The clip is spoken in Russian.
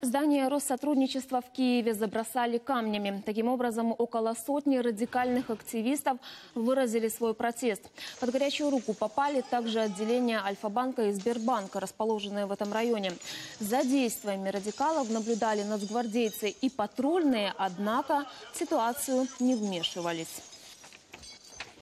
Здание Россотрудничества в Киеве забросали камнями. Таким образом, около сотни радикальных активистов выразили свой протест. Под горячую руку попали также отделения Альфа-банка и Сбербанка, расположенные в этом районе. За действиями радикалов наблюдали нацгвардейцы и патрульные, однако ситуацию не вмешивались.